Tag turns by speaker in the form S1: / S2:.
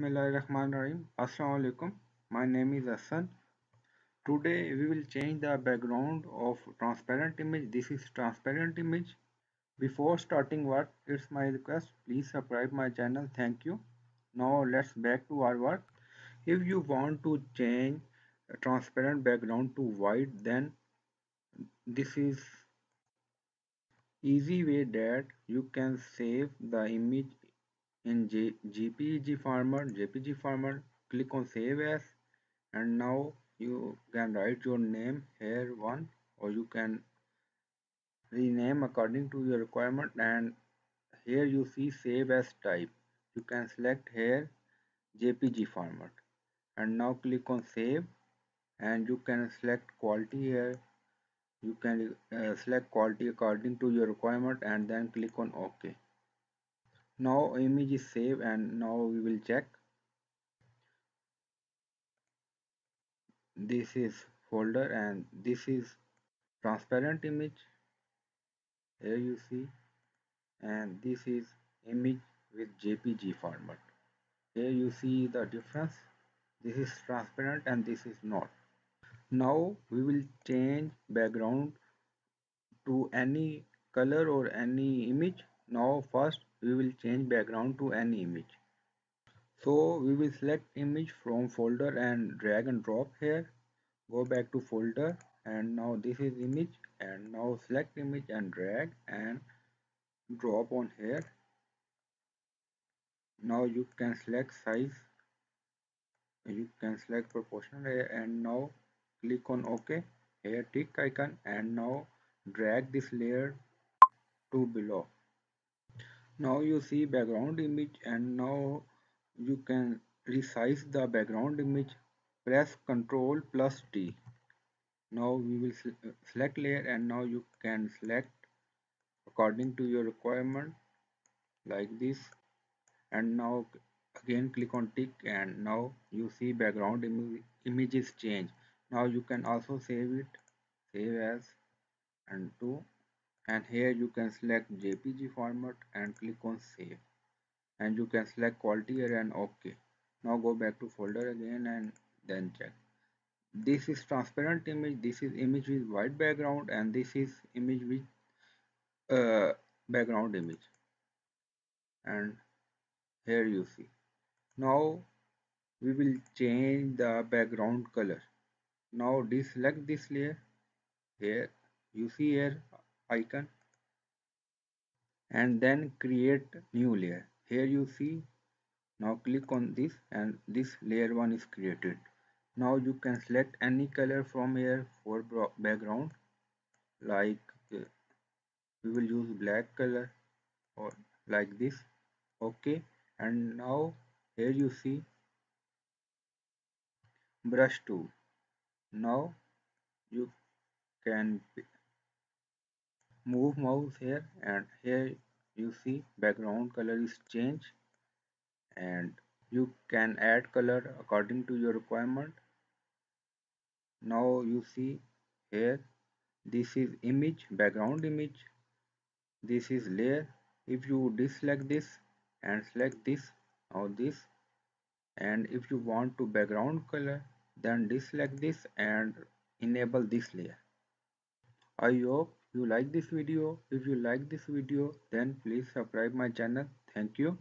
S1: Bismillahirrahmanirrahim. My name is Hassan. Today we will change the background of transparent image. This is transparent image. Before starting work, it's my request. Please subscribe my channel. Thank you. Now let's back to our work. If you want to change transparent background to white, then this is easy way that you can save the image in J JPG format JPG format click on save as and now you can write your name here one or you can rename according to your requirement and here you see save as type. You can select here JPG format and now click on save and you can select quality here. You can uh, select quality according to your requirement and then click on ok now image is saved and now we will check. This is folder and this is transparent image. Here you see. And this is image with jpg format. Here you see the difference. This is transparent and this is not. Now we will change background to any color or any image now first we will change background to any image. So we will select image from folder and drag and drop here. Go back to folder and now this is image and now select image and drag and drop on here. Now you can select size. You can select proportional and now click on ok. Here tick icon and now drag this layer to below now you see background image and now you can resize the background image. Press ctrl plus t. Now we will select layer and now you can select according to your requirement like this. And now again click on tick and now you see background Im image is changed now you can also save it save as and to and here you can select jpg format and click on save. And you can select quality here and ok. Now go back to folder again and then check. This is transparent image. This is image with white background and this is image with uh, background image. And here you see. Now we will change the background color. Now deselect this layer. Here you see here icon and then create new layer. Here you see now click on this and this layer one is created. Now you can select any color from here for background like uh, we will use black color or like this okay? And now here you see brush tool. Now you can move mouse here and here you see background color is changed and you can add color according to your requirement. Now you see here this is image background image. This is layer. If you deselect this and select this or this and if you want to background color then deselect this and enable this layer. I hope you like this video. If you like this video then please subscribe my channel. Thank you